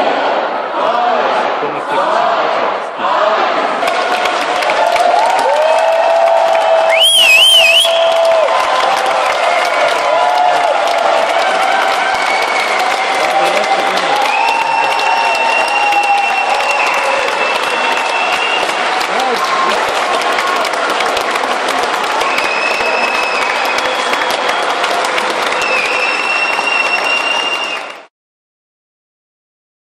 Yeah.